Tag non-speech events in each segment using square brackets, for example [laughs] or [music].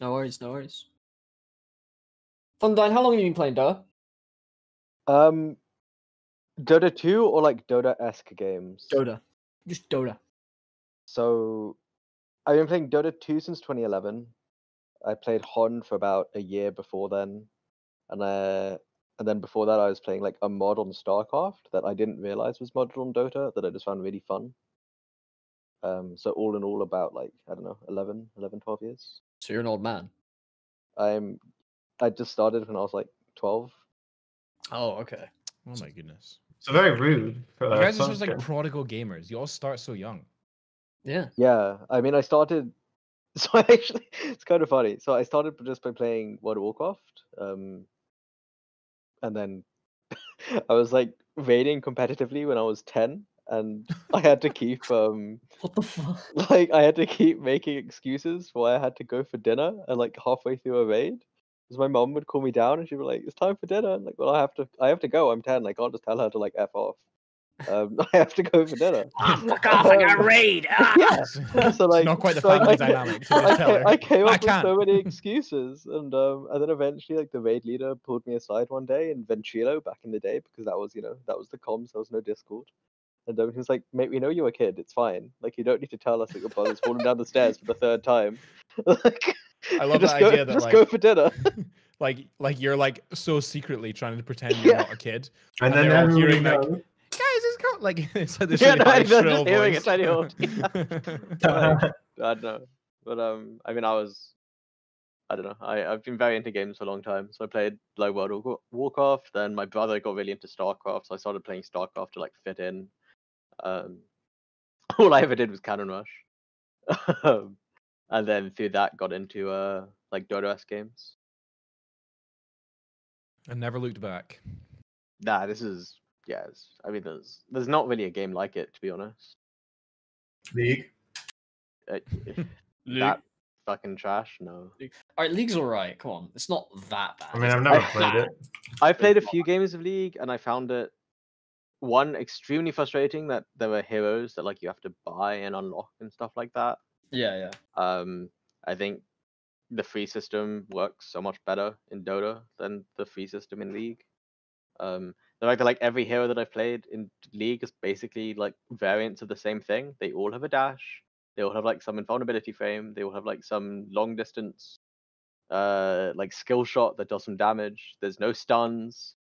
No worries, no worries. Thunderdyne, how long have you been playing Dota? Um, Dota 2 or like Dota esque games? Dota. Just Dota. So I've been playing Dota 2 since 2011. I played Hon for about a year before then. And uh, and then before that I was playing like a mod on StarCraft that I didn't realize was modded on Dota that I just found really fun. Um, so all in all about like, I don't know, 11, 11, 12 years. So you're an old man. I'm I just started when I was like 12. Oh, okay. Oh my goodness. So very rude. For You guys are just like prodigal gamers. You all start so young. Yeah. Yeah, I mean, I started. [laughs] So I actually, it's kind of funny. So I started b- just by playing World of Warcraft, um, and then [laughs] I was like raiding competitively when I was ten, and I had to keep um [laughs] What the fuck? like I had to keep making excuses why I had to go for dinner, and like halfway through a raid, because my mom would call me down and she'd be like, "It's time for dinner." And like, well, I have to, I have to go. I'm ten. I can't just tell her to like f off. Um, [laughs] I have to go for dinner. Ah, [laughs] fuck off! I got Um, raid. Ah! Yeah. So like, not quite the so I- family I- dynamic. To I, just tell ca- I came I up with so can't. many excuses, and um, and then eventually, like the raid leader pulled me aside one day in Ventrilo back in the day because that was, you know, that was the comms. There was no Discord, and he was like, "Mate, we know you're a kid. It's fine. Like, you don't need to tell us that your brother's fallen down the stairs for the third time. [laughs] like, I love just the go, idea that, just go for dinner." [laughs] like like you're like so secretly trying to pretend you're Yeah. not a kid. and and then they're all everybody hearing, like, knows. Guys, it's called like [laughs] it's like this Yeah, really no, high, they're shrill just hearing a voice. tiny old- I don't know, but um, I mean, I was, I don't know. I I've been very into games for a long time. So I played like World of Wa- Warcraft. Then my brother got really into StarCraft, so I started playing StarCraft to like fit in. Um, [laughs] all I ever did was Cannon Rush, um, and then through that got into uh like Dota s games. and never looked back. Nah, this is yes. I mean, there's there's not really a game like it to be honest. League. Uh, [laughs] League. that fucking trash. No. All right, League's all right. Come on, it's not that bad. I mean, I've never played it. I played a few games of League and I found it one extremely frustrating that there were heroes that like you have to buy and unlock and stuff like that. Yeah, yeah. Um, I think the free system works so much better in Dota than the free system in League. Um, the fact that like every hero that I've played in League is basically like variants of the same thing. They all have a dash. They all have like some invulnerability frame. They all have like some long distance, uh, like skill shot that does some damage. There's no stuns.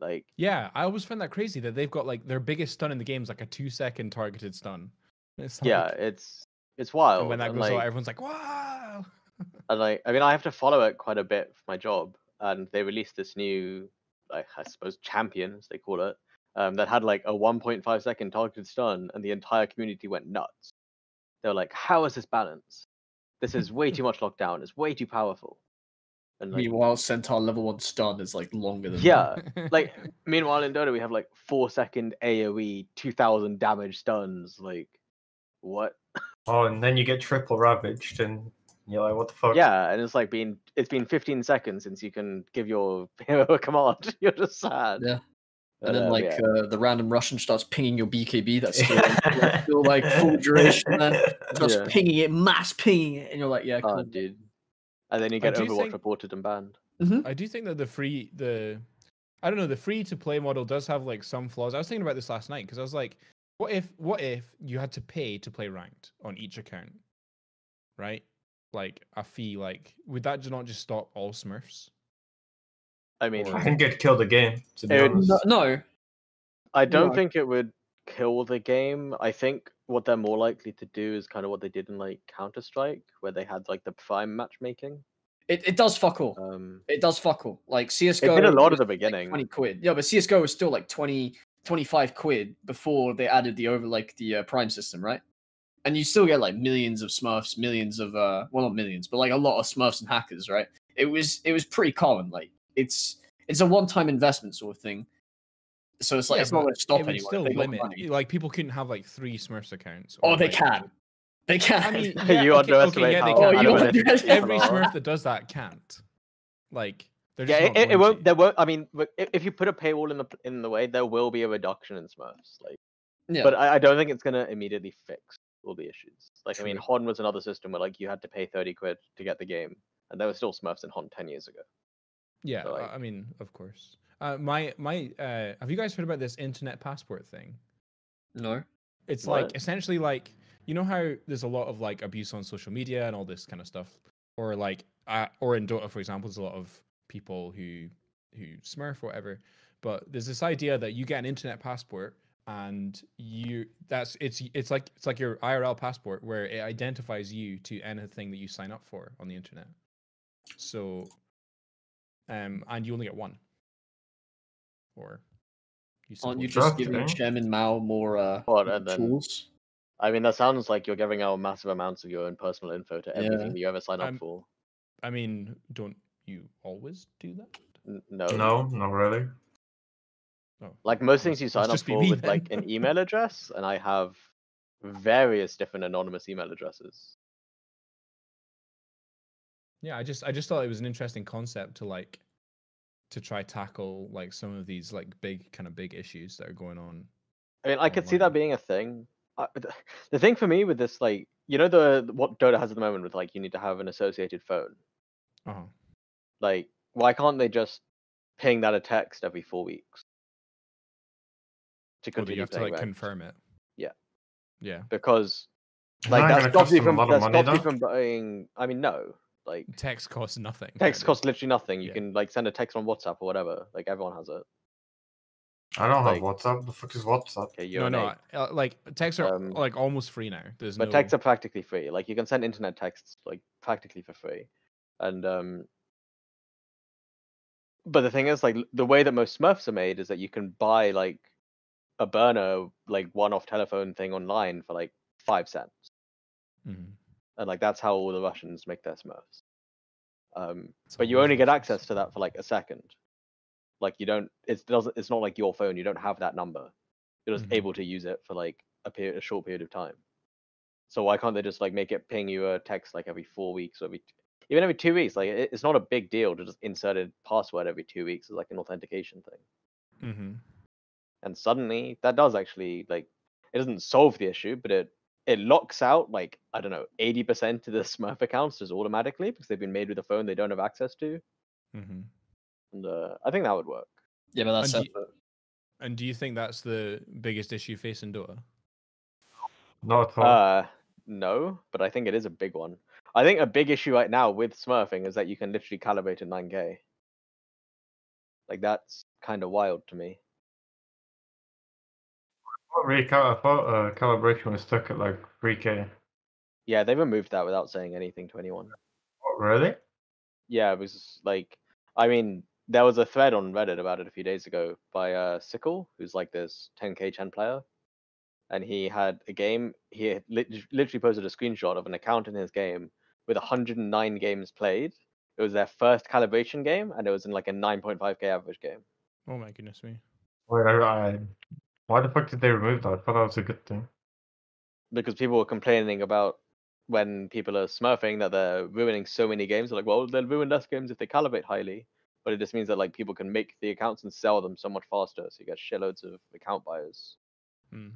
Like Yeah, I always find that crazy that they've got like their biggest stun in the game is like a two second targeted stun. [laughs] It's yeah, like- it's it's wild. and when that goes out, everyone's like, "Wow!" [laughs] and like I mean I have to follow it quite a bit for my job, and they released this new, like I suppose champion as they call it, um, that had like a 1.5 second targeted stun, and the entire community went nuts. They were like, "How is this balanced? This is way too [laughs] much lockdown. It's way too powerful." And like, Meanwhile, Centaur level one stun is like longer than yeah, [laughs] like meanwhile in Dota we have like four second AOE, 2,000 damage stuns. Like, what? Oh, and then you get triple ravaged, and you're like, what the fuck? Yeah, and it's like been it's been 15 seconds since you can give your [laughs] hero a command. [laughs] You're just sad. Yeah. But, And then um, like yeah. uh, the random Russian starts pinging your BKB. That's still, like, still like full duration. Then starts Yeah. pinging it, mass pinging it, and you're like, yeah, oh, cool. dude. And then you get do Overwatch think- reported and banned. Mm-hmm. I do think that the free the I don't know the free to play model does have like some flaws. I was thinking about this last night because I was like, what if what if you had to pay to play ranked on each account, right? Like a fee. Like would that not just stop all Smurfs? I mean, I think it'd kill the game. To be It would- honest. No, no, I don't No. think it would kill the game. I think what they're more likely to do is kind of what they did in like Counter Strike, where they had like the prime matchmaking. it, it does fuck all. Um, It does fuck all. Like CS:GO, it did a lot at the like beginning. 20 quid. Yeah, but CS:GO was still like 20, 25 quid before they added the over like the uh, Prime system, right? And you still get like millions of Smurfs, millions of uh, well not millions, but like a lot of Smurfs and hackers, right? It was it was pretty common. Like it's it's a one time investment sort of thing. So it's like Yeah, it's not but going to stop it would anyone. still limit. Like people couldn't have like three Smurfs accounts. Oh, or, they like- can. They can. I mean, [laughs] You yeah, okay, underestimate okay, yeah, they how Oh, can. you but every Smurf that does that can't. Like they're just yeah, not it, it, won't. There won't. I mean, if you put a paywall in the in the way, there will be a reduction in Smurfs. Like, yeah. but I, I don't think it's gonna immediately fix all the issues. Like, I mean, Hon was another system where like you had to pay thirty quid to get the game, and there were still Smurfs in Hon ten years ago. Yeah, So, like- I mean, of course. Uh, my my, uh, have you guys heard about this internet passport thing? No. It's What? like essentially like you know how there's a lot of like abuse on social media and all this kind of stuff, or like uh, or in Dota for example, there's a lot of people who who Smurf or whatever. But there's this idea that you get an internet passport and you that's it's it's like it's like your IRL passport where it identifies you to anything that you sign up for on the internet. So um and you only get one. Or you Aren't you support- just giving Okay. Shem and Mao more uh, Well, and then tools? I mean, that sounds like you're giving out massive amounts of your own personal info to everything Yeah. that you ever sign up I'm- for. I mean, don't you always do that? N- no, No, not really. Oh, Like most things you must sign up just be for me with like an [laughs] email address, and I have various different anonymous email addresses. Yeah, I just I just thought it was an interesting concept to like to try tackle like some of these like big kind of big issues that are going on. I mean, I could see that being a thing. I, the thing for me with this, like, you know, the what Dota has at the moment with like you need to have an associated phone. Uh-huh. Like, why can't they just ping that a text every four weeks to Or do continue you have to like ranked? confirm it? Yeah. Yeah. Because like that that gonna stops cost you from lot that stops you from buying. I mean, no, like Text costs nothing. text costs literally nothing. You Yeah. can like send a text on WhatsApp or whatever. Like everyone has it. I don't Like- have WhatsApp. The fuck is WhatsApp? Okay, you're No, no, uh, like texts are Um, like almost free now. There's but no texts are practically free. Like you can send internet texts like practically for free, and um. But the thing is, like the way that most Smurfs are made is that you can buy like a burner, like one-off telephone thing online for like five cents, Mhm. And like that's how all the Russians make their Smurfs. Um, but you only get access to that for like a second. Like you don't, it doesn't. It's not like your phone. You don't have that number. You're just Mhm. able to use it for like a period, a short period of time. So why can't they just like make it ping you a text like every four weeks or every, even every two weeks? Like it, it's not a big deal to just insert a password every two weeks as like an authentication thing. Mm-hmm. And suddenly that does actually like it doesn't solve the issue, but it it locks out like I don't know eighty percent of the [laughs] Smurf accounts just automatically because they've been made with a phone they don't have access to. Mhm. And uh, I think that would work. Yeah, but that's And do separate. And do you think that's the biggest issue facing Dota? Not at all. Uh, no, but I think it is a big one. I think a big issue right now with smurfing is that you can literally calibrate at 9k. Like that's kind of wild to me. I thought recal- I thought uh, calibration was stuck at like 3k. Yeah, they removed that without saying anything to anyone. What, really? Yeah, it was like, I mean, there was a thread on Reddit about it a few days ago by uh, Sickle, who's like this 10k Chen player, and he had a game. He had lit- literally posted a screenshot of an account in his game with 109 games played. It was their first calibration game, and it was in like a 9.5k average game. Oh my goodness me. Wait, I, I, why the fuck did they remove that? I thought that was a good thing. because people were complaining about when people are smurfing that they're ruining so many games. They're like, well, they'll ruin less games if they calibrate highly. But it just means that like people can make the accounts and sell them so much faster. So you get shitloads of account buyers. Mm.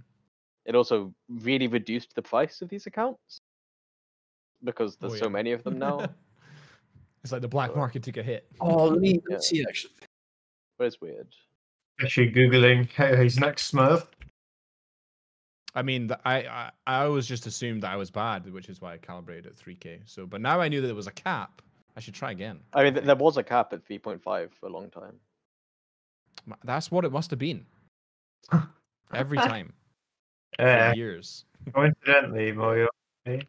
It also really reduced the price of these accounts because Oh, there's so many of them now. [laughs] it's like the black So- market took a hit. Oh, let me, let me see actually. but it's weird. Actually, googling his next Smurf. I mean, I, I I always just assumed that I was bad, which is why I calibrated at 3k. So, but now I knew that there was a cap. I should try again. I mean, there was a cap at 3.5 for a long time. That's what it must have been. [laughs] Every [laughs] time for Uh, years. [laughs] coincidentally, Moyo. hey,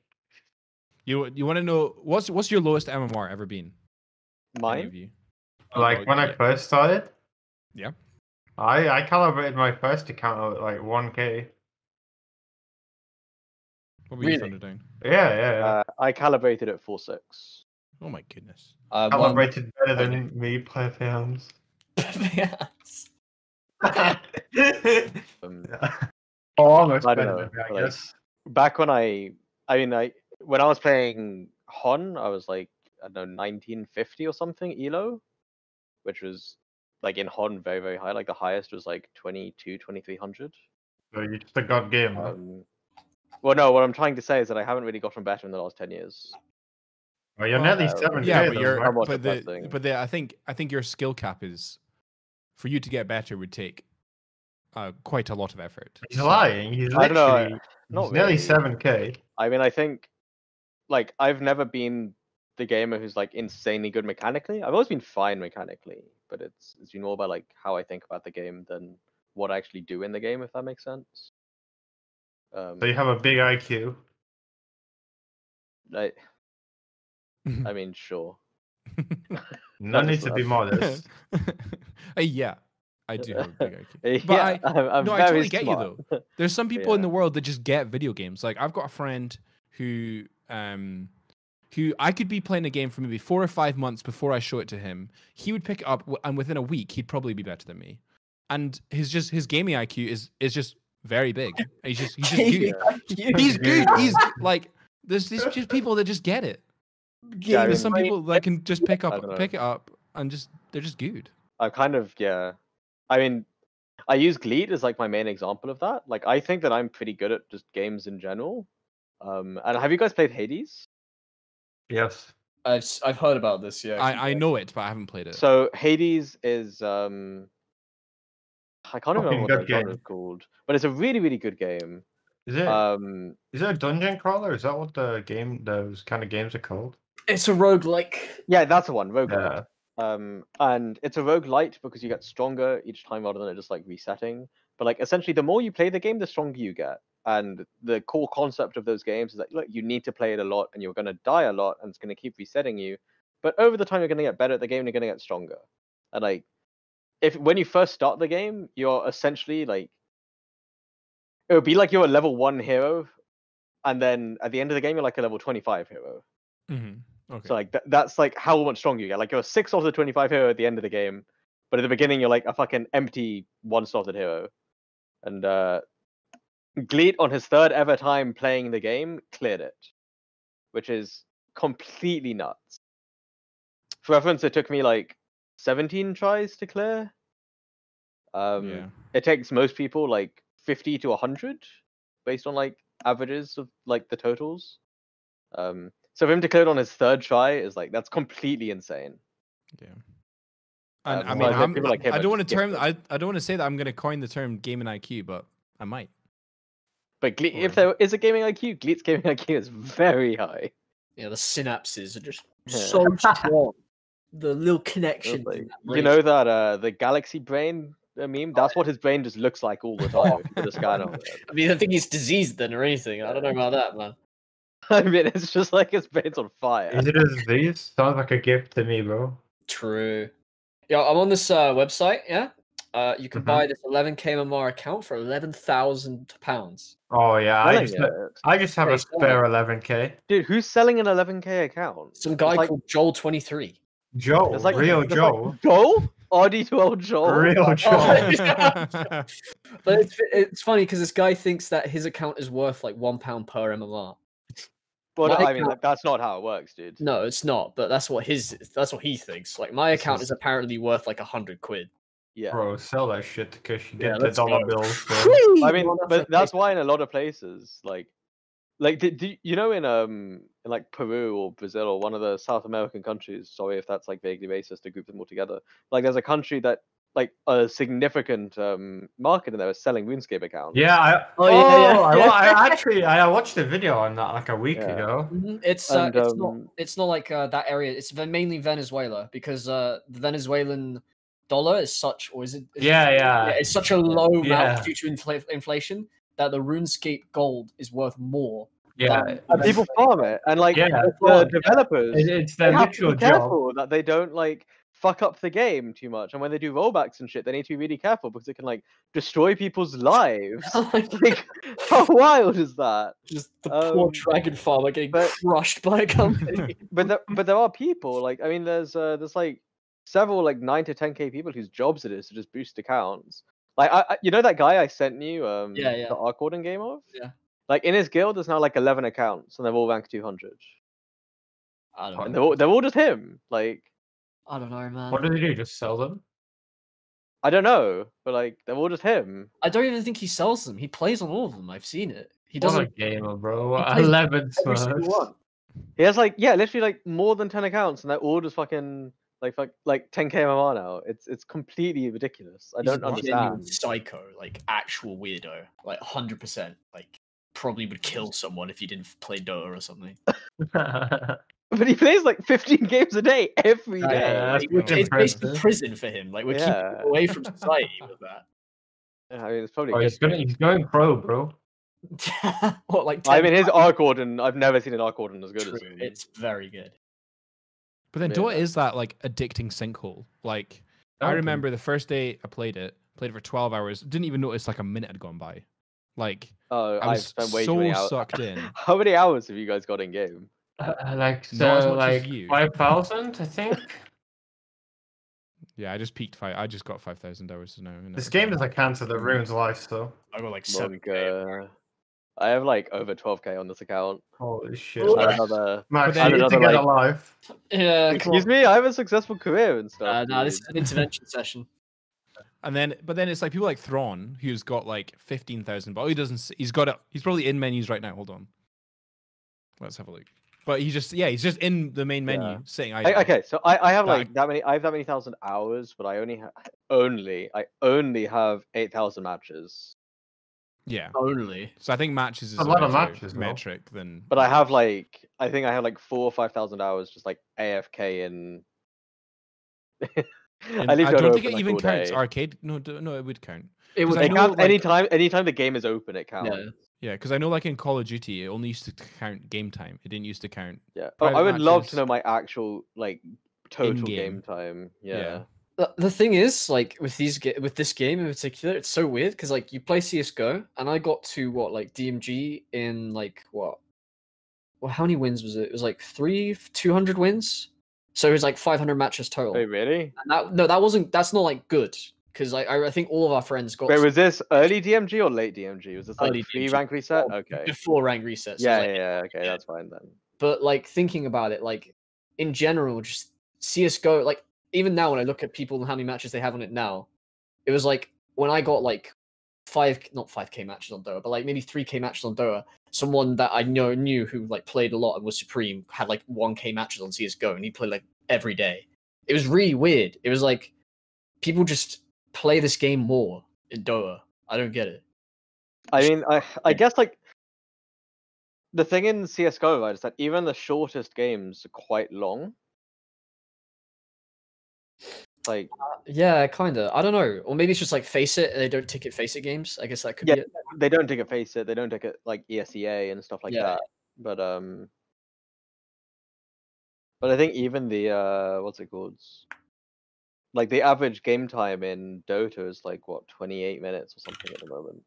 You you want to know what's what's your lowest MMR ever been? Mine? of you? Like Oh, when I first started. Yeah. I I calibrated my first account at like 1k. What were you Really? Thunder doing? Yeah, yeah. yeah. Uh, I calibrated at four six. Oh my goodness. Uh, one- calibrated better than me, plebeians. Yes. [laughs] Um, oh, [laughs] almost I don't better know, than me, I like- guess. back when I, I mean, I when I was playing Hon, I was like, I don't know, 1950 or something Elo, which was like in Hon very very high. Like the highest was like 22, 2300. So you're just a god gamer. Um, well, no, what I'm trying to say is that I haven't really gotten better in the last 10 years. Oh, you're Well, nearly uh, seven. Yeah, but you're bro. somewhat but the but the I think I think your skill cap is for you to get better would take uh, quite a lot of effort. He's So- lying. He's I don't know, literally not he's nearly really. seven k. I mean, I think, like, I've never been the gamer who's like insanely good mechanically. I've always been fine mechanically, but it's it's been more about like how I think about the game than what I actually do in the game, if that makes sense. Um, So you have a big IQ. I, I [laughs] mean, sure. No need to be [laughs] modest. [laughs] Uh, yeah, I do have a big IQ. yeah, But I- I'm, I'm no, I very totally get you, though. There's some people in the world that just get video games. Like I've got a friend who um who I could be playing a game for maybe four or five months before I show it to him. He would pick it up and within a week he'd probably be better than me. And his just his gaming IQ is is just very big. He's just he's just good. [laughs] He's good. [laughs] He's like there's these just people that just get it. Yeah, There's some people that can just pick up pick it up and just they're just good. I kind of yeah. I mean, I use Gleet as like my main example of that. Like, I think that I'm pretty good at just games in general. Um, and have you guys played Hades? Yes. I've s- I've heard about this. Yeah. I, I know it, but I haven't played it. So Hades is um, I can't Fucking remember what good the genre game. is called, but it's a really really good game. Is it? Um, is it a dungeon crawler? Is that what the game, those kind of games are called? It's a roguelike. yeah, that's the one. Roguelite. Yeah. Um, and it's a roguelite because you get stronger each time rather than it just like resetting. But like essentially, the more you play the game, the stronger you get. And the core concept of those games is that look, you need to play it a lot, and you're going to die a lot, and it's going to keep resetting you. But over the time, you're going to get better at the game, and you're going to get stronger. And like, if when you first start the game, you're essentially like, it would be like you're a level one hero, and then at the end of the game, you're like a level twenty-five hero. Mm-hmm. Okay. So like th- that's like how much stronger you get. Like you're a six of the twenty five hero at the end of the game, but at the beginning you're like a fucking empty one slotted hero. And uh Gleet on his third ever time playing the game cleared it, which is completely nuts. For reference, it took me like seventeen tries to clear. Um, yeah. it takes most people like 50 to 100 based on like averages of like the totals um so for him to clear it on his third try is like that's completely insane Yeah. And Um, I mean, I think I'm, like I don't want to term. I. I don't want to say that I'm going to coin the term gaming IQ, but I might. But Gle- if there is a gaming iq Gleet's gaming iq is very high Yeah, the synapses are just so [laughs] strong. The little connection. like- you know that uh the galaxy brain uh, meme that's what his brain just looks like all the [laughs] time if you put a on I mean, I think he's diseased then or anything. I don't know about that, man. [laughs] i mean it's just like his brain's on fire Is it as these? Sounds like a gift to me, bro. True. Yeah, I'm on this uh, website. Yeah, uh, you can Mhm. buy this 11k MMR account for 11,000 pounds. Oh yeah, I just. I just have a spare 11k. dude who's selling an 11k account Some guy like- called Joel23. Joe, it's like real it's like, joel rd12 joel real Joe. Oh, [laughs] [laughs] But it's it's funny because this guy thinks that his account is worth like one pound per MMR. Well, no, My I mean, like, that's not how it works, dude. No, it's not. But that's what his that's what he thinks. Like my account is- is apparently worth like a hundred quid. Yeah. Bro, sell that shit because you Yeah, get the dollar go. bills. [laughs] Bro. I mean, but that's why in a lot of places, like, like, do, do you know in um in like Peru or Brazil or one of the South American countries? Sorry if that's like vaguely racist to group them all together. Like, there's a country that like a significant um market in there is selling RuneScape accounts. Yeah, I, Oh, yeah, yeah, I, I [laughs] actually I watched a video on that like a week Yeah. ago. Mhm, It's uh, And, it's not um, it's not like uh, that area. It's mainly Venezuela because uh, the Venezuelan dollar is such, or is it? is it- Yeah, yeah. it's such a low amount Yeah. due to infl- inflation that the RuneScape gold is worth more. Yeah, than And people farm it, and like Yeah, the farm, yeah. developers, it, it's they their have to literal be job. that they don't like fuck up the game too much. And when they do rollbacks and shit, they need to be really careful because it can like destroy people's lives. [laughs] Like, [laughs] like, how wild is that? just the poor Um, dragon farmer getting but- [laughs] crushed by a company. But there, but there are people like I mean, there's uh, there's like several like nine to ten k people whose jobs it is to just boost accounts. Like I, I you know that guy I sent you um Yeah, yeah. the Arc Warden game of Yeah. Like in his guild, there's now like eleven accounts, and they're all ranked 200, I don't and know. they're all, they're all just him. Like I don't know, man. What do they do? Just sell them? I don't know, but like they're all just him. I don't even think he sells them. He plays on all of them. I've seen it. He What a doesn't. gamer, bro. He plays Eleven every single Smurfs. He has like yeah, literally like more than ten accounts, and they're all just fucking like fuck like 10k MMR now. It's it's completely ridiculous. I He's don't a understand. Psycho, like actual weirdo, like hundred percent, like probably would kill someone if he didn't play Dota or something. [laughs] But he plays like 15 games a day every Yeah, day. yeah, Like, pretty it's basically prison for him. Like we're Yeah. keeping him away from society with that. [laughs] I mean, it's probably. oh, he's going, him. he's going pro, bro. [laughs] what like? I 10 mean, his times? Arc Warden. I've never seen an Arc Warden as good True, as him. It's very good. But then Yeah. Dota is that like addicting sinkhole. Like I remember the first day I played it, played it for 12 hours, didn't even notice like a minute had gone by. Like Oh, I I've was spent way so too many hours. sucked in. [laughs] How many hours have you guys got in game? Uh, like so, like five thousand, I think. Yeah, I just peaked five. I just got 5,000 hours now. in this game doesn't cancer that ruins life, so I got like seven. Monk, uh, I have like over 12k on this account. holy shit. Oh, I have another. Max, then- you need to another, get like- alive. Yeah. Excuse me, I have a successful career and stuff. Uh, no, this is an [laughs] intervention session. And then, but then it's like people like Thrawn, who's got like 15,000, but he doesn't, he's got it, he's probably in menus right now. Hold on. Let's have a look. But he just, yeah, he's just in the main menu Yeah. sitting I, idle. okay, so I, I have But I- like that many. I have that many thousand hours, but I only ha- only I only have eight thousand matches. Yeah. Only. So I think matches is A lot of better matches, though. metric than. But I have like I think I have like four or five thousand hours just like AFK in. [laughs] And I I don't think it like, even counts day. arcade. No, no, it would count. It would I It know, counts like- anytime anytime the game is open. It counts. Yeah. Yeah, because I know, like in Call of Duty, it only used to count game time. It didn't used to count. Yeah. Oh, I Private would love to know my actual like total In-game. game time. Yeah. Yeah. The, thing is, like with these with this game in particular, it's so weird because like you play CS:GO, and I got to what like DMG in like what? Well, how many wins was it? It was like three, two hundred wins. So it was like five hundred matches total. Wait, really? And that, no, that wasn't. That's not like good because like I, I think all of our friends got Wait, was this early DMG or late DMG? Was this like Early DMG. rank reset? Well, Okay. before rank resets. so Yeah, like, yeah, yeah. Okay, that's fine then. but like thinking about it, like in general, just CS:GO, like even now when I look at people and how many matches they have on it now, it was like when I got like five, not five k matches on Dota, but like maybe three k matches on Dota. Someone that I know knew who like played a lot and was supreme had like one k matches on CS:GO, and he played like every day. It was really weird. It was like people just play this game more in Dota. I don't get it. I mean, I I guess like the thing in CS:GO, right, is that even the shortest games are quite long. Like, Yeah, kind of. I don't know. Or maybe it's just like FACEIT. They don't ticket FACEIT games. I guess that could Yeah, be it. they don't take a face it, they don't take it like ESEA and stuff like Yeah. that. But um, but I think even the uh, what's it called? Like the average game time in Dota is like what 28 minutes or something at the moment.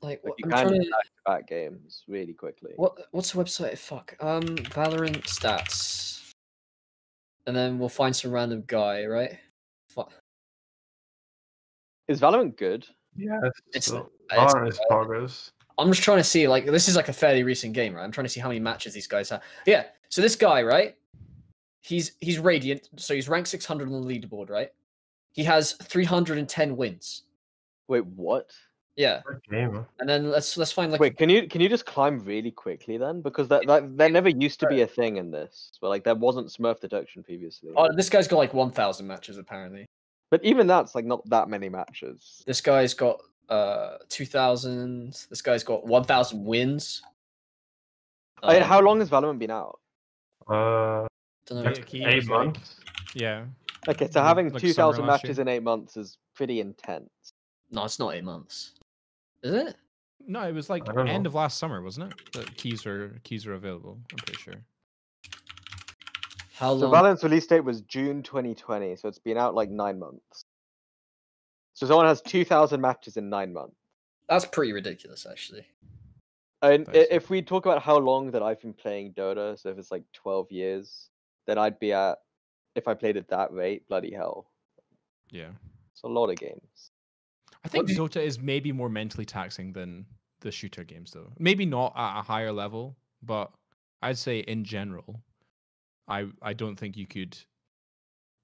Like, Like what, you I'm can trying do to. back games really quickly. What what's the website? Fuck. Um, Valorant stats. And then we'll find some random guy, right? Fuck. Is Valorant good? Yeah, It's- so it's- Valorant is progress. I'm just trying to see, like, this is like a fairly recent game, right? I'm trying to see how many matches these guys have. Yeah. So this guy, right? He's he's radiant, so he's ranked 600 on the leaderboard, right? He has 310 wins. Wait, what? Yeah. Good game. And then let's let's find like Wait, can you can you just climb really quickly then? Because that, that there never used to be a thing in this. But like there wasn't Smurf detection previously. Oh, this guy's got like 1,000 matches apparently. But even that's like not that many matches. This guy's got uh 2,000. This guy's got 1,000 wins. I mean, Um, how long has Valorant been out? Uh, Don't know. Like key eight months. Yeah. Okay, so having like two summer thousand last matches year. in eight months is pretty intense. No, it's not eight months. Is it? No, it was like end know. of last summer, wasn't it? The keys were keys were available. I'm pretty sure. How So long? Valorant's release date was June 2020, so it's been out like nine months. So someone has two thousand matches in nine months. That's pretty ridiculous, actually. And i- if we talk about how long that I've been playing Dota, so if it's like twelve years, then I'd be at if I played at that rate, bloody hell. Yeah. It's a lot of games. I think do you- Dota is maybe more mentally taxing than the shooter games, though. Maybe not at a higher level, but I'd say in general, I I don't think you could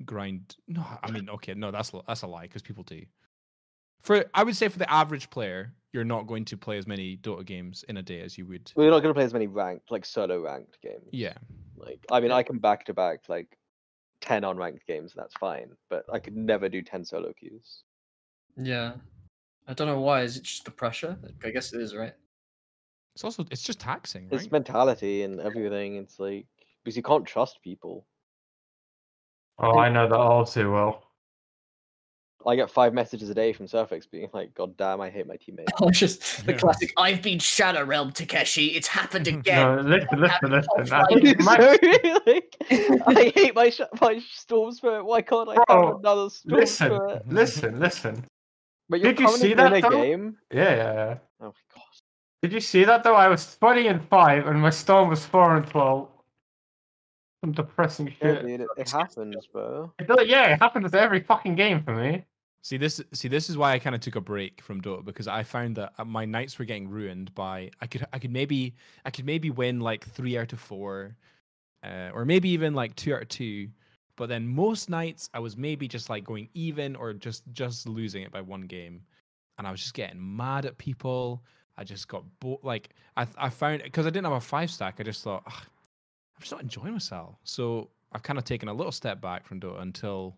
grind. No, I mean, okay, no, that's that's a lie because people do. For I would say for the average player, you're not going to play as many Dota games in a day as you would. We're not going to play as many ranked, like solo ranked games. Yeah. Like, I mean, I can back to back like ten unranked games. and That's fine, but I could never do ten solo queues. Yeah. I don't know why. Is it just the pressure? I guess it is, right? It's also it's just taxing, right? It's mentality and everything. It's like because you can't trust people. Oh, I know that all too well. I get five messages a day from Surfix being like, "God damn, I hate my teammate." [laughs] Oh, just [laughs] the Yeah. classic. I've been Shadow Realm, Takeshi. It's happened [laughs] again. No, listen, listen, listen. I think Max- like, I hate my sh- my storm spirit. Why can't I have another storm listen, spirit? listen, listen. But you're Did you see that, a though? game. Yeah, yeah, yeah. Oh my god. Did you see that though? I was 20 and 5 and my storm was 4 and 12. Some depressing Yeah, shit. dude, it, it happens, bro. It does- yeah, it happens every fucking game for me. See this see this is why I kind of took a break from Dota because I found that uh, my nights were getting ruined by I could I could maybe I could maybe win like 3 out of 4 uh, or maybe even like 2 out of 2 but then most nights I was maybe just like going even or just just losing it by one game and I was just getting mad at people I just got bo- like I I found because I didn't have a 5 stack I just thought I'm just not enjoying myself so I've kind of taken a little step back from Dota until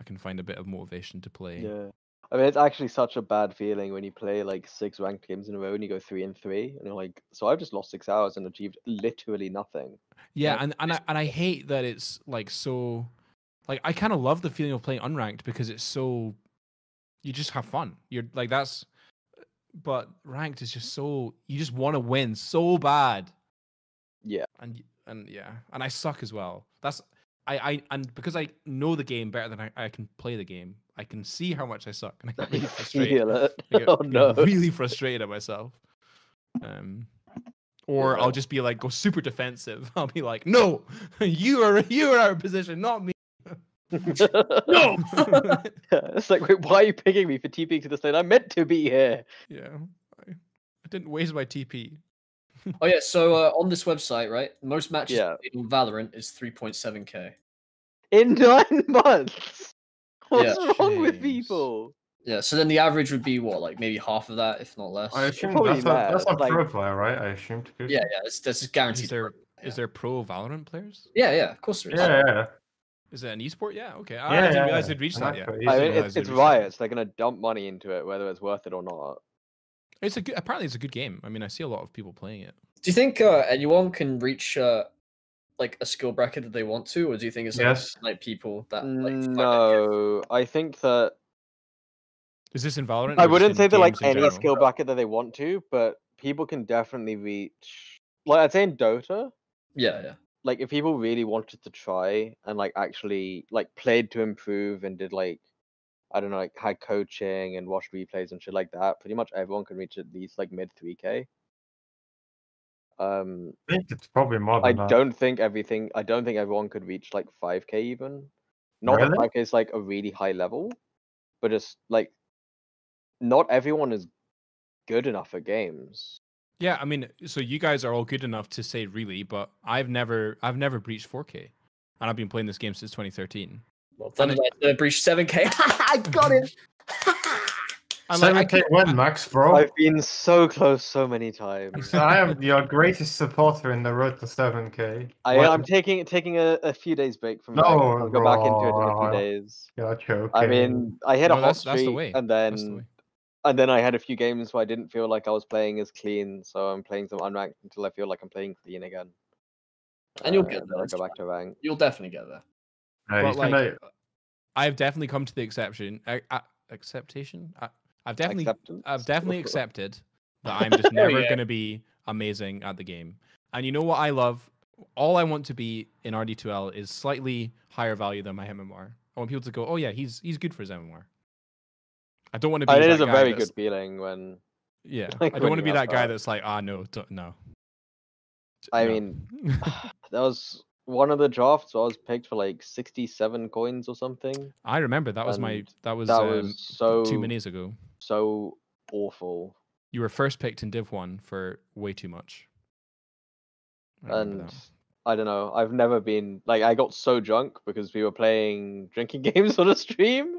I can find a bit of motivation to play. Yeah. I mean, it's actually such a bad feeling when you play like six ranked games in a row and you go three and three, and you're like, so I've just lost six hours and achieved literally nothing. Yeah, Yeah, and and I, and I hate that it's like so like I kind of love the feeling of playing unranked because it's so you just have fun. You're like that's but ranked is just so you just want to win so bad. Yeah. And and yeah, and I suck as well. That's I I and because I know the game better than I, I can play the game, I can see how much I suck and I get really [laughs] frustrated. Feel it. I get, [laughs] oh no. really frustrated at myself. Um, or Yeah. I'll just be like, go super defensive. [laughs] I'll be like, no, you are you are out of position, not me. No! it's like, wait, why are you picking me for TPing to this lane? I'm meant to be here. yeah, I, I didn't waste my TP. Oh yeah. So uh, on this website, right, most matches Yeah. played on Valorant is 3.7k. In nine months. What's Yeah. wrong with people? Yeah. So then the average would be what, like maybe half of that, if not less. I assume probably that's a, that's a like- pro player, right? I assumed. Yeah, yeah. It's, that's just guaranteed. Is there Yeah. is there pro Valorant players? Yeah, yeah. Of course there is. Yeah, yeah. Is it an esport? Yeah, okay. I Yeah, didn't yeah, realize yeah. they'd reached that yet. Exactly. I mean, it's, they'd it's reached that yet. Riot's. They're gonna dump money into it, whether it's worth it or not. It's a good. Apparently, it's a good game. I mean, I see a lot of people playing it. Do you think uh, anyone can reach uh, like a skill bracket that they want to, or do you think it's like, Yes. like people that like No, I think that Is this in Valorant? I wouldn't say that like any general? skill bracket that they want to, but people can definitely reach. Like I'd say in Dota, Yeah, yeah. like if people really wanted to try and like actually like played to improve and did like I don't know like had coaching and watched replays and shit like that, pretty much everyone can reach at least like mid three k. Um, I think it's probably more I that. don't think everything. I don't think everyone could reach like five k even. Not that Really? five k is like a really high level, but it's like not everyone is good enough at games. Yeah, I mean, so you guys are all good enough to say really, but I've never, I've never breached 4K, and I've been playing this game since 2013. Well, then I uh, breached 7k. [laughs] I got it. And like, I Seven K keep- win, Max, bro. I've been so close so many times. So I am your greatest supporter in the road to seven K. I, I'm taking taking a, a few days break from. that. No, I'll go back into it in a few days. Gotcha. Okay. I mean, I hit a No, hot that's- that's the streak, way, and that's the then and then I had a few games where I didn't feel like I was playing as clean, so I'm playing some unranked until I feel like I'm playing clean again. And you'll Uh, get there, I it's go back to rank. You'll definitely get there. Uh, but like, gonna- I've definitely come to the exception, uh, uh, acceptation. I, I've definitely, Acceptance? I've definitely [laughs] accepted that [laughs] I'm just never go. going to be amazing at the game. And you know what I love? All I want to be in RD2L is slightly higher value than my MMR. I want people to go, oh yeah, he's he's good for his MMR. I don't want to be. And it is a very good feeling when Yeah, [laughs] like, I don't want to be that guy that. that's like, ah, no, no. I No. mean, [sighs] that was one of the drafts. I was picked for like 67 coins or something. I remember that was my that was, that um, was so two minutes ago. So awful. You were first picked in Div One for way too much. I and that. I don't know. I've never been like I got so drunk because we were playing [laughs] drinking games on a stream,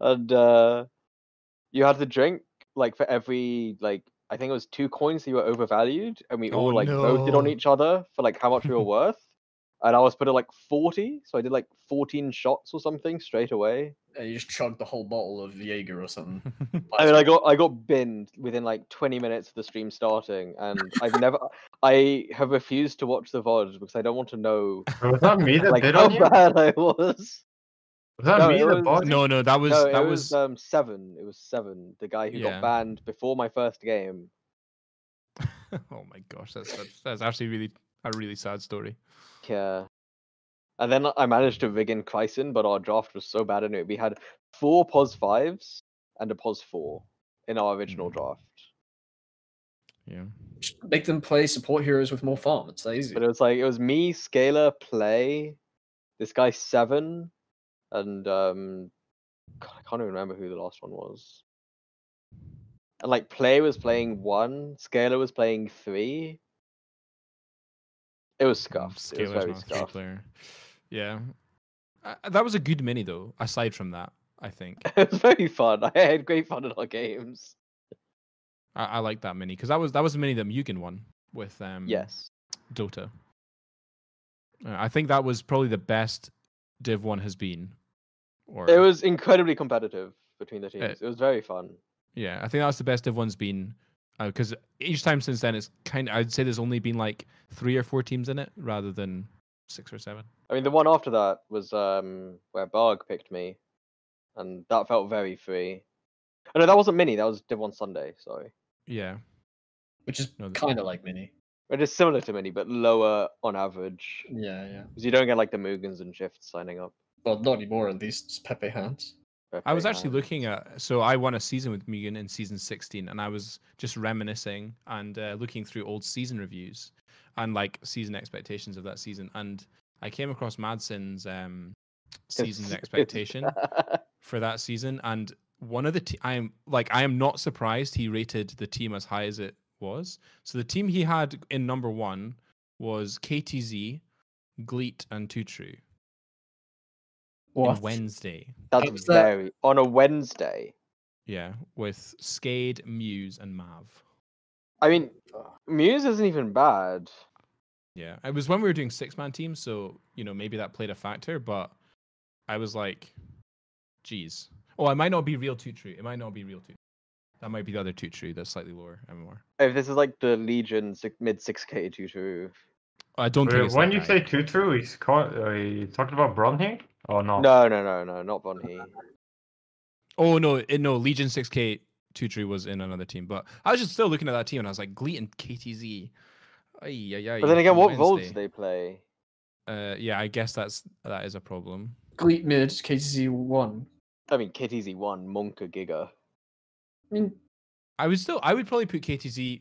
and uh, you had to drink like for every like I think it was two coins that were overvalued, and we all Oh, like voted on each other for like how much we were [laughs] worth. And I was put at like forty, so I did like fourteen shots or something straight away. And you just chugged the whole bottle of Jaeger or something. [laughs] I mean, I got I got binned within like twenty minutes of the stream starting, and [laughs] I've never I have refused to watch the VOD because I don't want to know Was that me that like bid how on you? bad I was. Was that No, me that was- bought no, no, that was no, that was, was um seven. It was seven. The guy who Yeah. got banned before my first game. [laughs] oh my gosh, that's, that's that's actually really a really sad story. Yeah. And then I managed to rig in Kryson, but our draft was so bad anyway. We had four pos fives and a pos four in our original Mm. draft. Yeah. Just make them play support heroes with more farm. It's that easy. But it was like it was me, Scalar, Play, this guy Seven, and um God, I can't even remember who the last one was. And like Play was playing one, Scalar was playing three. It was scuffed. It was very scuffed. player. Yeah. Uh, that was a good mini though. Aside from that, I think [laughs] It was very fun. I had great fun in our games. I, I like that mini because that was that was the mini that Mugen won with um Yes. Dota. Uh, I think that was probably the best Div One has been. Or It was incredibly competitive between the teams. Uh, it was very fun. yeah, I think that was the best Div One's been. Because each time since then, it's kind. I'd say there's only been like three or four teams in it, rather than six or seven. I mean, the one after that was um where Barg picked me, and that felt very free. Oh, no, that wasn't mini. That was Div One Sunday. Sorry, Yeah, which is No, kind of like mini. it is similar to mini, but lower on average Yeah, yeah. because you don't get like the Mugens and shifts signing up. Well, not anymore. At least it's Pepe hands. I was actually looking at. So I won a season with Mugen in season 16, and I was just reminiscing and uh, looking through old season reviews and like season expectations of that season, and I came across Madsen's um, [laughs] season expectation for that season, and one of the te- I am like I am not surprised he rated the team as high as it was. So the team he had in number one was KTZ, Gleet, and Tutru What? in Wednesday. That's was that? very on a Wednesday. Yeah, with Skade, Muse, and Mav. I mean, Muse isn't even bad. Yeah, it was when we were doing six man teams, so you know maybe that played a factor. But I was like, geez, oh, I might not be real Tutru. It might not be real Tutru. That might be the other Tutru that's slightly lower MMR. If this is like the Legion mid six K Tutru. I don't think Wait, it's when that you guy. say two true, he's caught, uh, you talked about Bronhe? Or no? No, no, no, no, not Bonhe. Oh no, it, no, Legion 6K Tutru was in another team, but I was just still looking at that team and I was like, Gleet and KTZ. Ay, ay, ay, But then again, what roles do they play? Uh, yeah, I guess that's that is a problem. Gleet mid, KTZ one. I mean, KTZ one, Monka Giga. I mean, I would still, I would probably put KTZ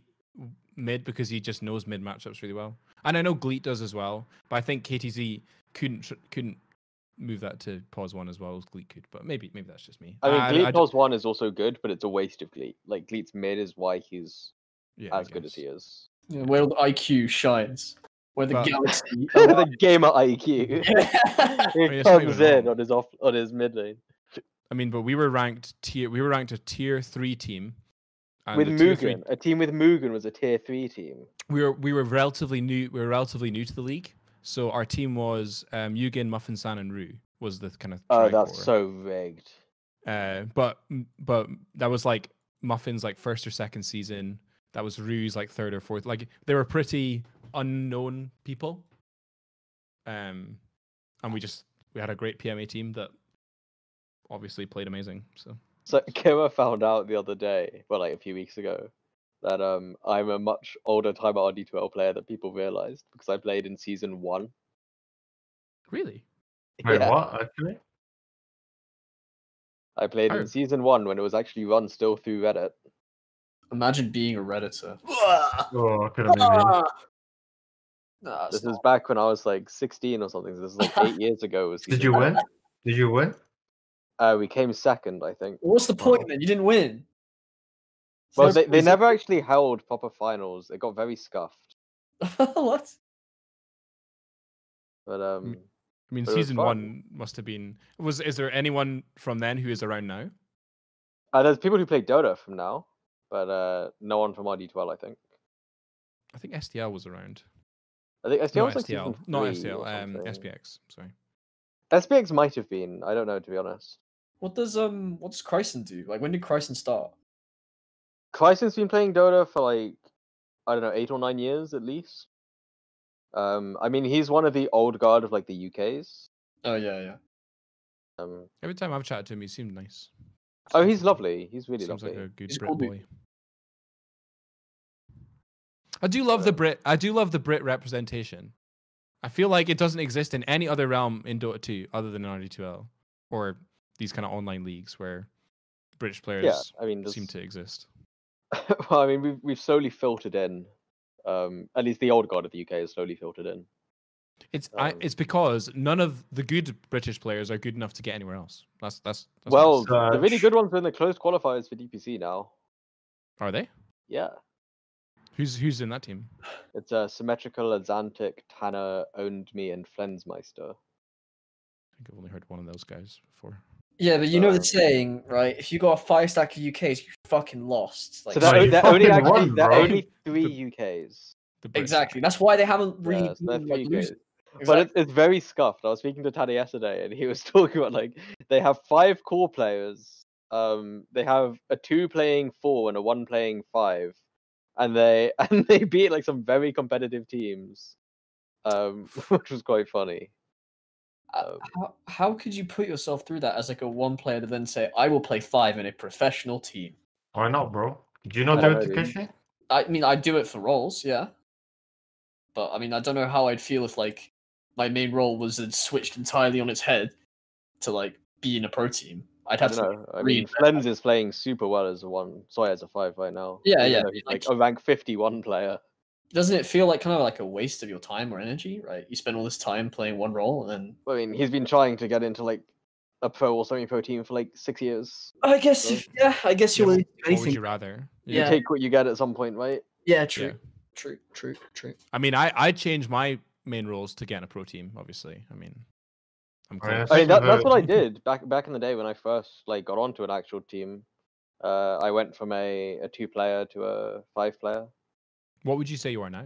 mid because he just knows mid matchups really well, and I know Gleet does as well. But I think KTZ couldn't tr- couldn't move that to pos one as well as Gleet could. But maybe maybe that's just me. I mean, I- Gleet I d- Pulse one is also good, but it's a waste of Gleet. Like Gleet's mid is why he's yeah, as good as he is. yeah, where the IQ shines, where the But- galaxy. [laughs] the gamer IQ. Yeah. it comes in on his off on his mid lane I mean, but we were ranked tier. We were ranked a tier three team. and with the tier three- Mugen. A team with Mugen was a tier three team. we were we were relatively new. We were relatively new to the league, so our team was um, Yugen, Muffin San, and Rue was the kind of. Oh, that's so rigged. Uh, but but that was like Muffin's like first or second season. That was Rue's like third or fourth. Like they were pretty unknown people. Um, and we just we had a great PMA team that obviously played amazing. So So [laughs] Kira found out the other day, well, like a few weeks ago, that um I'm a much older time RD2L player than people realized because I played in season one. really, Wait, Yeah, what? Actually? I played Oh. in season one when it was actually run still through Reddit. Imagine being a redditor. [laughs] Oh, could have been me. Nah, This it's is back when I was like 16 or something. So this is like eight [laughs] years ago. was Did you win? Did you win? Uh, we came second, I think. What's the point then? You didn't win. Well, they, they is it- never actually held proper finals. It got very scuffed. [laughs] what? But um, I mean, But it was season one must have been. Was is there anyone from then who is around now? uh, there's people who play Dota from now. but uh, no one from RD2L, I think. I think STL was around. I think STL No, was like STL, not three STL. Um. SPX. Sorry. SPX might have been. I don't know to be honest. What does um what does Chryson do? Like when did Chryson start? Chryson's been playing Dota for like I don't know eight or nine years at least. Um, I mean he's one of the old guard of like the UK's. Oh yeah, yeah. Um, Every time I've chatted to him, he seemed nice. oh, he's lovely. He's really Seems lovely. like a good He's Brit cool dude. boy. I do love the Brit. I do love the Brit representation. I feel like it doesn't exist in any other realm in Dota 2 other than in RD2L or these kind of online leagues where British players Yeah, I mean, seem to exist. [laughs] well, I mean, we've we've slowly filtered in. Um, at least the old guard of the UK has slowly filtered in. It's I, Um, it's because none of the good British players are good enough to get anywhere else. That's that's, that's well, it's- the really good ones are in the closed qualifiers for DPC now. are they? Yeah, Who's who's in that team? it's uh, symmetrical, Azantic, Tanner, owned me, and Flensmeister. I think I've only heard one of those guys before. Yeah, but you know the saying, right? If you got a five stack of UKs, you fucking lost. Like, so Well, they're, only fucking actually won, they're only [laughs] three UKs. The exactly. That's why they haven't really Yeah, so been, like, three. UKs. But Exactly. it's, it's very scuffed. I was speaking to Taddy yesterday, and he was [laughs] talking about like they have five core players. Um, they have a two playing four and a one playing five, and they [laughs] and they beat like some very competitive teams, um, which was quite funny. Uh, Um, how, how could you put yourself through that as like a one player to then say, I will play five in a professional team? Why not, bro? Do you not I do it, know, dude. Takeshi? I mean, I do it for roles, yeah. But I mean, I don't know how I'd feel if like my main role was then switched entirely on its head to like be in a pro team. I'd I have don't to. know. I mean, Flens is playing super well as a one. Sorry, as a five right now. Yeah, yeah, though He's like like- a rank fifty-one player. Doesn't it feel like kind of like a waste of your time or energy, right? You spend all this time playing one role, and then I mean, he's been trying to get into like a pro or semi-pro team for like six years. I guess, So- if, yeah, I guess Yeah, you'll what do would anything. you rather? You Yeah. take what you get at some point, right? Yeah, true, Yeah. true, true, true. I mean, I I changed my main roles to get in a pro team. Obviously, I mean, I'm Oh, close. I mean, that, that's what I did back back in the day when I first like got onto an actual team. Uh, I went from a, a two player to a five player. What would you say you are now?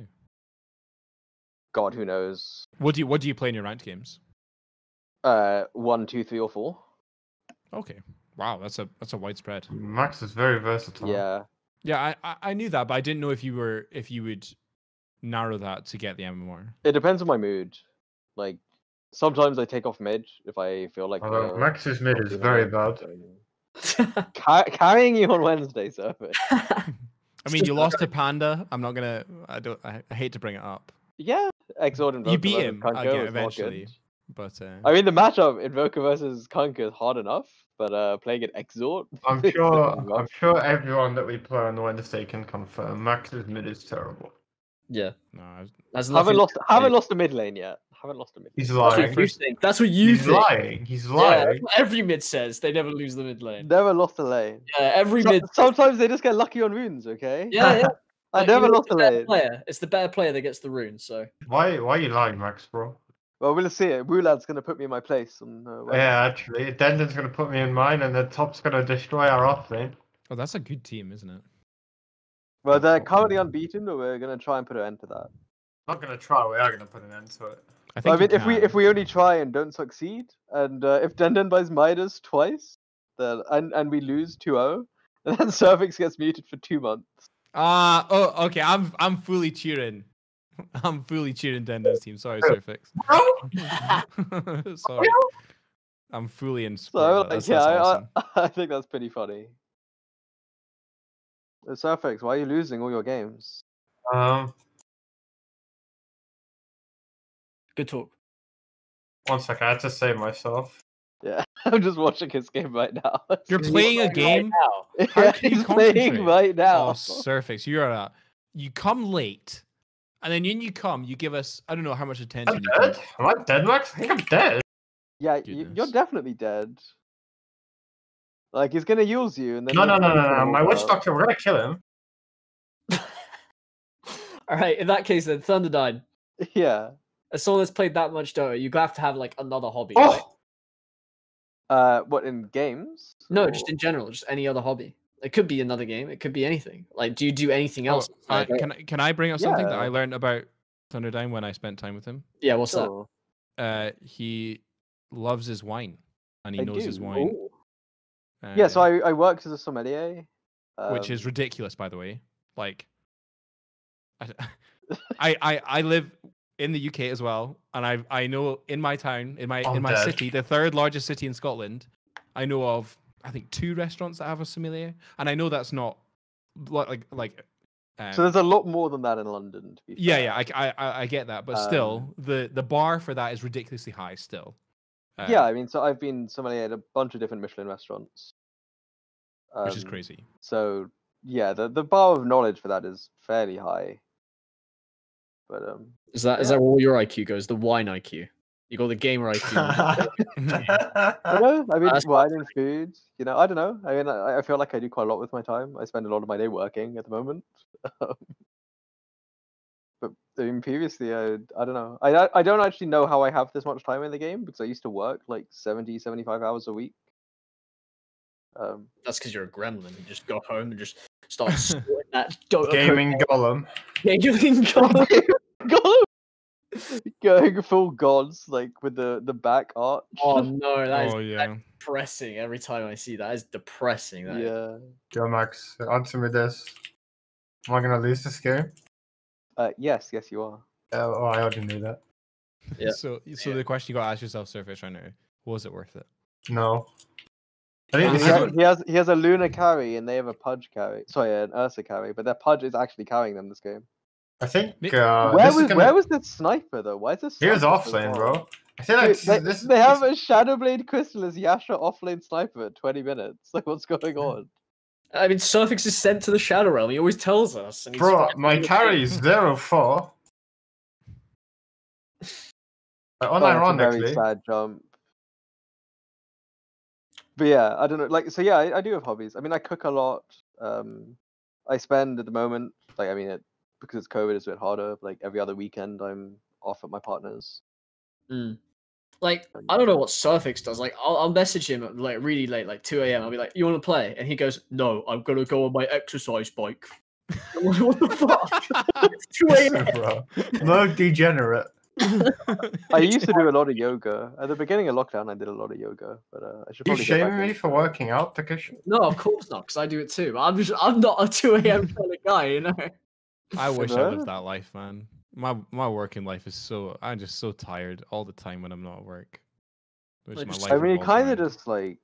God, who knows? What do you what do you play in your ranked games? Uh, one, two, three, or four. Okay, wow, that's a that's a widespread. Max is very versatile. Yeah, Yeah, I, I I knew that, but I didn't know if you were if you would narrow that to get the MMR. it depends on my mood. Like sometimes I take off mid if I feel like. Although uh, Max's mid is very bad. so- [laughs] Ca- carrying you on Wednesday, sir. [laughs] I mean, you lost to Panda. I'm not gonna. I don't. I, I hate to bring it up. Yeah, Exort and You beat him Kunkka again eventually, but uh, I mean, the matchup Invoker versus Kunkka is hard enough, but uh, playing it Exort. [laughs] I'm sure. [laughs] I'm sure everyone that we play on the Wednesday can confirm Max's mid is terrible. yeah, no, I was- Haven't lost. Haven't lost a mid lane yet. Haven't lost a mid. He's lane. That's lying. what you think. That's what you He's think. lying. He's lying. that's what every mid says they never lose the mid lane. Never lost a lane. Yeah, every So- mid. sometimes they just get lucky on runes. Okay. Yeah, yeah. [laughs] I but you never lost it's a the better lane. Player. It's the better player that gets the rune. So Why? Why are you lying, Max, bro? Well, we'll see it. Wulad's gonna put me in my place. On, uh, Yeah, actually, Denden's gonna put me in mine, and the top's gonna destroy our off lane. oh, that's a good team, isn't it? Well, they're currently unbeaten, but we're gonna try and put an end to that. Not gonna try. We are gonna put an end to it. I think. I mean, if we if we only try and don't succeed, and uh, if Denden buys Midas twice, then and and we lose 2-0, and [laughs] then Surfix gets muted for two months. Ah, oh, okay. I'm I'm fully cheering. [laughs] I'm fully cheering Denden's team. Sorry, Surfix. [laughs] Sorry. I'm fully in support. So like. That's, yeah, that's I, awesome. I, I think that's pretty funny. Uh, Surfix, why are you losing all your games? Um, good talk. one second. I had to save myself. Yeah, [laughs] I'm just watching his game right now. [laughs] You're playing a right game. [laughs] now. How yeah, can you he's playing concentrate? right now. Oh, Surfix, you're a. You come late, and then when you come, you give us. I don't know how much attention. I'm you give. dead. Am I dead, Max? I think I'm dead. yeah, you, you're definitely dead. Like he's gonna use you, and then No, no, no, no, no. My walk witch doctor. We're gonna kill him. All right. In that case, then Thunderdyne. Yeah. As someone that's played that much Dota, you have to have like another hobby. right? Oh, Uh, what in games? No, Or- just in general, just any other hobby. It could be another game. It could be anything. Like, do you do anything Oh, else? I- Like, can I can I bring up something that I learned about Thunderdyne when I spent time with him? yeah, what's that? Uh, he loves his wine, and he I knows his wine. Ooh. Yeah, so uh, I, I worked as a sommelier. which is um, ridiculous, by the way. Like, I, [laughs] I, I, I live in the UK as well, and I, I know in my town, in my, I'm in my dead. city, the third largest city in Scotland, I know of, I think two restaurants that have a sommelier, and I know that's not like, like. Um, So there's a lot more than that in London. To be yeah, fair. yeah, I, I, I- I get that, but still, Um, the the bar for that is ridiculously high. Still, yeah. Uh, I mean, so I've been sommelier at a bunch of different Michelin restaurants. which is Um, crazy. So yeah, the the bar of knowledge for that is fairly high. But um, Is that is Yeah. that where all your IQ goes? The wine IQ. You got the gamer IQ. I [laughs] [laughs] know. I mean, That's wine and food. You know, I don't know. I mean, I, I feel like I do quite a lot with my time. I spend a lot of my day working at the moment. [laughs] Um, but I mean, previously, I I don't know. I I don't actually know how I have this much time in the game because I used to work like 70, 75 hours a week. Um, That's because you're a gremlin. You just go home and just start [laughs] sorting that Dota Gaming golem. Gaming [laughs] god. God, going full gods like with the the back arch. Oh no, that is oh yeah. depressing. Every time I see that, that is depressing. That is. yeah. Joe Max, answer me this. Am I gonna lose this game? Uh, yes, yes, you are. Uh, oh, I already knew that. Yeah. So, so Yeah. the question you got to ask yourself, Surfix, right now, was it worth it? No. I He think This this is has, he has he has a Luna carry and they have a Pudge carry. Sorry, an Ursa carry, but their Pudge is actually carrying them this game. I think uh, where was gonna, where was the sniper though? Why is this? he was sniper off so bro. I feel Dude, like they, this, they have this- a Shadowblade Crystalys Yasha offlane sniper at 20 minutes. [laughs] Like, what's going on? I mean, Surfix is sent to the Shadow Realm. He always tells us. And bro. My carry is thing. zero four. [laughs] Uh, Oh, that's a very sad jump. But yeah, I don't know. Like, so yeah, I, I do have hobbies. I mean, I cook a lot. Um, I spend at the moment, like, I mean, it because it's COVID, it's a bit harder. Like every other weekend, I'm off at my partner's. Mm. Like, I don't know what Surfix does. Like, I'll, I'll message him at, like really late, like 2 a.m. I'll be like, "You want to play?" And he goes, "No, I'm gonna go on my exercise bike." [laughs] Like, what the [laughs] fuck? [laughs] 2 a.m. No degenerate. [laughs] I used to do a lot of yoga at the beginning of lockdown. I did a lot of yoga, but uh, I should You probably get back shaming me into for working out, Takeshi? No, of course not, because I do it too. But I'm just, I'm not a 2 a.m. kind of guy, you know. I wish I lived that life, man. My my working life is so I'm just so tired all the time when I'm not at work. Which Like, my just- life I mean, it kind of just like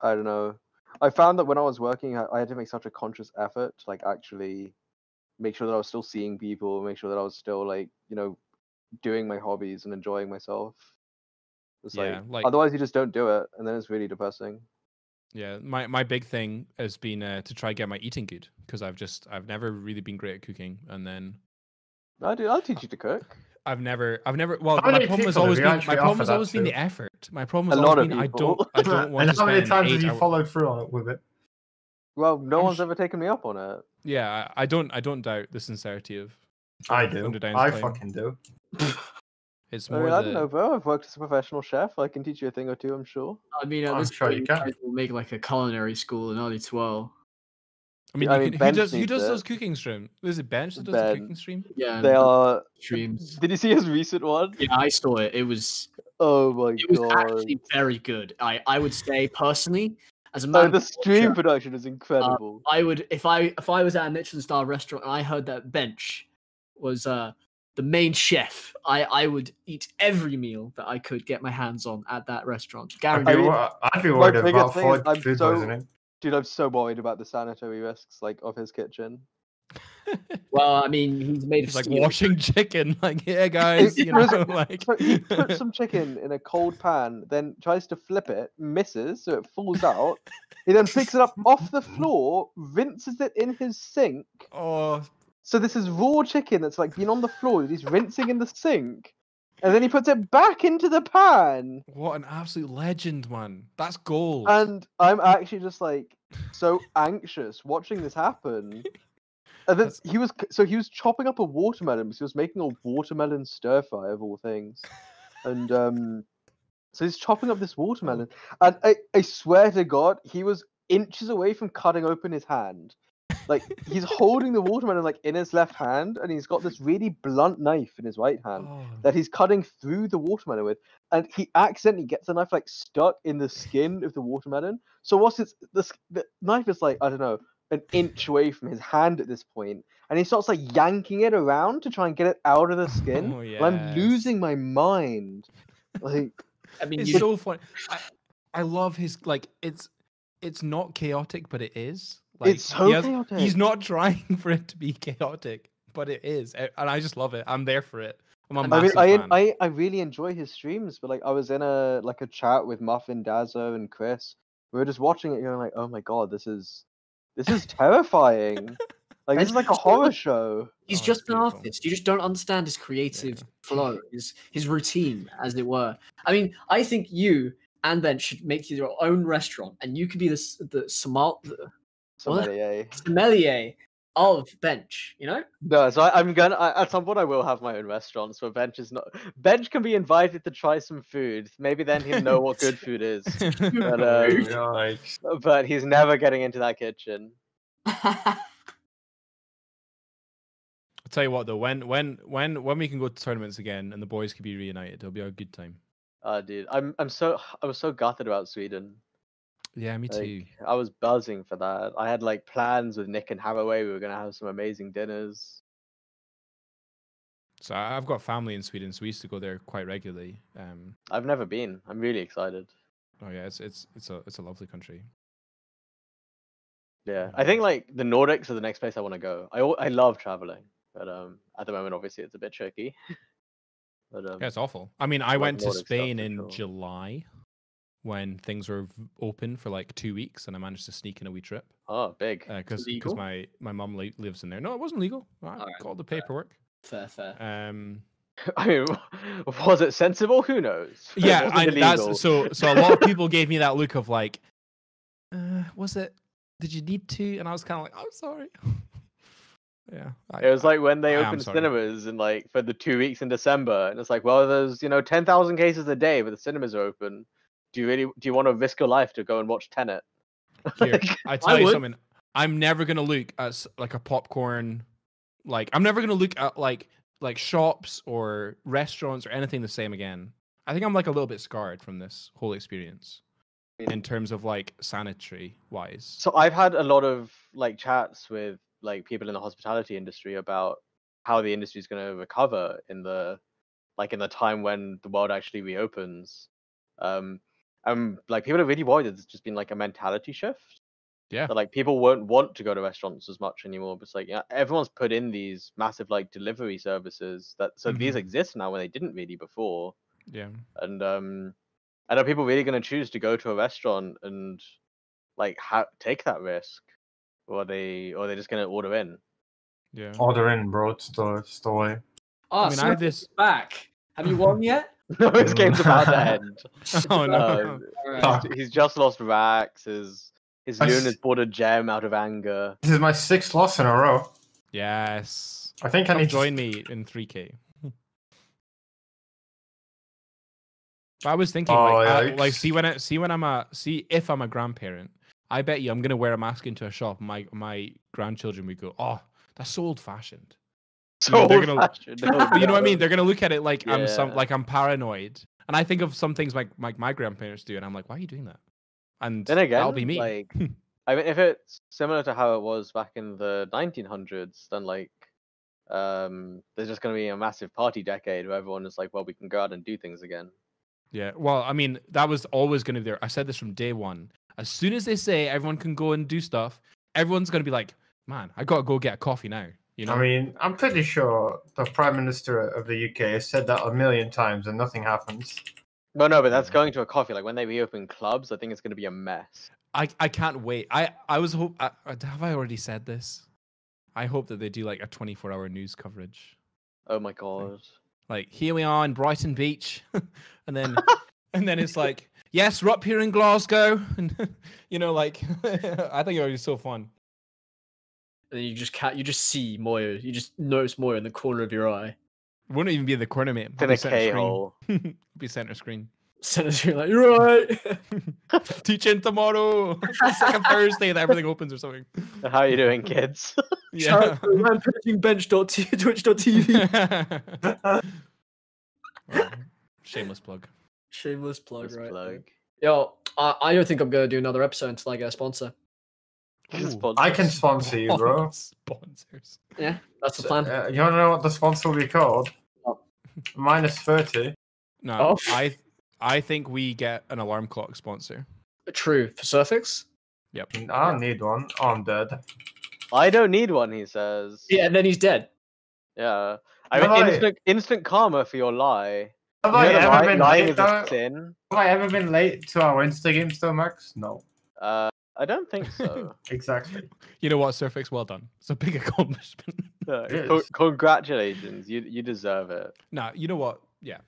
I don't know. I found that when I was working, I I had to make such a conscious effort to like actually make sure that I was still seeing people, make sure that I was still like you know doing my hobbies and enjoying myself. It's Yeah, like, like- otherwise you just don't do it, and then it's really depressing. Yeah, my, my big thing has been uh, to try get my eating good because I've just I've never really been great at cooking, and then I do. I'll teach you to cook. I've never I've never well How my problem has always been my problem has that always been to? the effort. My problem A has lot always of been I don't. [laughs] I don't want and to how many spend times have you hours- followed through on it with it? Well, no I'm one's sh- ever taken me up on it. Yeah, I, I don't I don't doubt the sincerity of I do. Thunderdyne's I claim. fucking do. [laughs] It's I more mean, I don't know, bro. I've worked as a professional chef. I can teach you a thing or two. I'm sure. I mean, at I'm this sure point, you you can. guys will make like a culinary school in early 12. I mean, I mean, can, who does who does it. those cooking stream? Is it Bench that does the cooking stream? Yeah, They are. streams. [laughs] Did you see his recent one? Yeah, I saw it. It was Oh my it was god. actually very good. I I would say personally, as a Oh, man, the stream culture, production is uh, incredible. I would if I if I was at a Michelin star restaurant and I heard that bench was uh the main chef, I I would eat every meal that I could get my hands on at that restaurant. I'd be, mean, wor- I'd be worried about thing food, I'm food so- poisoning. Dude, I'm so worried about the sanitary risks like of his kitchen. [laughs] Well, I mean, he's made of like steel. washing chicken. [laughs] Like, yeah, guys, you know, was- like So he puts [laughs] some chicken in a cold pan, then tries to flip it, misses, so it falls out. he then picks it up off the floor, rinses it in his sink. oh, So this is raw chicken that's like been on the floor that he's rinsing in the sink. And then he puts it back into the pan. what an absolute legend, man! That's gold. And I'm actually just like so anxious watching this happen. [laughs] And then That's- he was so he was chopping up a watermelon because he was making a watermelon stir fry of all things. And um so he's chopping up this watermelon. And I, I swear to God, he was inches away from cutting open his hand. Like he's holding the watermelon like in his left hand, and he's got this really blunt knife in his right hand Oh, that he's cutting through the watermelon with, and he accidentally gets the knife like stuck in the skin of the watermelon. So what's it's the, the knife is like I don't know an inch away from his hand at this point, and he starts like yanking it around to try and get it out of the [laughs] oh, skin. Oh, and I'm losing my mind. Like I mean, it's you, so fun. I, I love his like it's it's not chaotic, but it is. Like, it's so he has- chaotic. He's not trying [laughs] for it to be chaotic, but it is, and I just love it. I'm there for it. I'm a I mean, I mean, massive I, fan. I I really enjoy his streams, but like I was in a like a chat with Muffin, Dazzo, and Chris. We were just watching it, going like, "Oh my god, this is this is [laughs] terrifying! like this is like a horror show." he's Oh, just an beautiful. artist. You just don't understand his creative flow, his his routine, as it were. I mean, I think you and Ben should make your own restaurant, and you could be the s- the, sommel- the What? Sommelier. sommelier of Bench. You know? No, so I, I'm gonna I, at some point I will have my own restaurant. So Bench is not Bench can be invited to try some food. Maybe then he'll know what good food is. [laughs] But, [laughs] uh, Yikes. But he's never getting into that kitchen. [laughs] I'll tell you what though, when when when when we can go to tournaments again and the boys can be reunited, it'll be a good time. Uh, dude, I'm I'm so I was so gutted about Sweden. Yeah, me too. Like, I was buzzing for that. I had like plans with Nick and Haraway. We were gonna have some amazing dinners. So I've got family in Sweden, so we used to go there quite regularly. Um, I've never been. I'm really excited. oh yeah, it's it's it's a it's a lovely country. Yeah, I think like the Nordics are the next place I want to go. I I love traveling, but um at the moment obviously it's a bit tricky. [laughs] but um Yeah, it's awful. I mean, I like went to Nordic Spain in sure. July when things were open for like two weeks, and I managed to sneak in a wee trip oh big. because Legal? my my mum li- lives in there. No, it wasn't legal. I Alright, got all the paperwork. fair, fair. Um, [laughs] I mean, [laughs] was it sensible? Who knows? yeah, I, that's so. So a lot of people gave me that look of like, [laughs] uh, was it? Did you need to? And I was kind of like, I'm sorry. yeah, I, It was like when they I opened cinemas and like for the two weeks in December, and it's like, well, there's you know ten thousand cases a day, but the cinemas are open. Do you really do you want to risk your life to go and watch Tenet? [laughs] Here, I tell you would. something. I'm never gonna look at like a popcorn. Like I'm never gonna look at like like shops or restaurants or anything the same again. I think I'm like a little bit scarred from this whole experience in terms of like sanitary wise. So I've had a lot of like chats with like people in the hospitality industry about how the industry is going to recover in the like in the time when the world actually reopens. Um, um, like people are really worried that it's just been like a mentality shift. Yeah. That like people won't want to go to restaurants as much anymore. But it's like yeah, everyone's put in these massive like delivery services that so these Mhm. exist now when they didn't really before. Yeah. And um, and are people really going to choose to go to a restaurant and like ha- take that risk, or are they or are they just going to order in? Yeah. Order in, bro. It's the, it's the way. Oh, I mean, I had this. back. Have you won [laughs] yet? [laughs] no, this game's about to [laughs] end. Oh no. Uh, Alright. Fuck. he's, he's just lost Rax. His his I loon s- has bought a gem out of anger. This is my sixth loss in a row. Yes. I think I Come need join to... me in 3K. I was thinking, Oh, like, I- like, see when I see when I'm a see if I'm a grandparent, I bet you I'm gonna wear a mask into a shop. My my grandchildren would go, "Oh, that's so old fashioned." So they're gonna- [laughs] But you know what I mean? They're gonna look at it like I'm some like I'm paranoid, and I think of some things like my my grandparents do, and I'm like, "Why are you doing that?" And Then again, that'll be me. like [laughs] I mean, if it's similar to how it was back in the 1900s, then like um, there's just going to be a massive party decade where everyone is like, well, we can go out and do things again. Yeah, well, I mean, that was always going to be there. I said this from day one. As soon as they say everyone can go and do stuff, everyone's going to be like, "Man, I got to go get a coffee now." You know? I mean, I'm pretty sure the Prime Minister of the UK has said that a million times and nothing happens. No, no, but that's mm. going to a coffee. Like when they reopen clubs, I think it's going to be a mess. I I can't wait. I I was hope. I, I- have I already said this? I hope that they do like a 24 hour news coverage. Oh my god. Like here we are in Brighton Beach, [laughs] and then [laughs] and then it's like, yes, we're up here in Glasgow, [laughs] and you know, like I think it would be so fun. And then you just cat, you just see Moyo. You just notice Moyo in the corner of your eye. It wouldn't even be in the corner, mate. It's It'd in be a center screen. It'd [laughs] be center screen. Senator, like, you're right. [laughs] Teaching tomorrow. it's like a Thursday that everything opens or something. [laughs] How are you doing, kids? Yeah. Rampaging bench.twitch.tv. Well, shameless plug. Shameless plug, Just right? plug. Yo, I, I don't think I'm gonna do another episode until I get a sponsor. Ooh. I can sponsor you, bro. [laughs] Sponsors. Yeah, that's the plan. Uh, you want to know what the sponsor will be called? What? Minus 30. No, Oh. I I think we get an alarm clock sponsor. True for Surfix. Yep. I don't need one. Oh, I'm dead. I don't need one, he says. Yeah, and then he's dead. Yeah. I Have mean, I- instant, instant karma for your lie. Have You I ever lie- been lying late? is a sin. Have I ever been late to our Insta game still, Max? No. Uh, I don't think so. [laughs] Exactly. You know what, Surfix? Well done. It's a big [laughs] accomplishment. No, co- congratulations, you you deserve it. No, you know what? Yeah.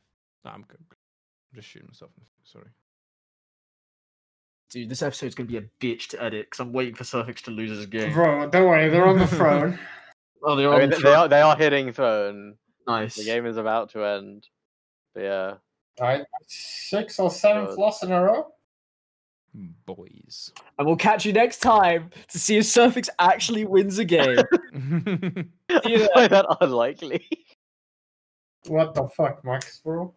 Nah, I'm good. I'm just shooting myself. Sorry. Dude, this episode's gonna be a bitch to edit because I'm waiting for Surfix to lose his game. Bro, don't worry. They're on the [laughs] throne. Oh, they're I on mean, the they throne. are they are hitting throne. nice. The game is about to end. But yeah, Alright. Six or seven God. floss in a row? Boys. And we'll catch you next time to see if Surfix actually wins a game. [laughs] [laughs] I Yeah. find that unlikely. What the fuck, Max, bro?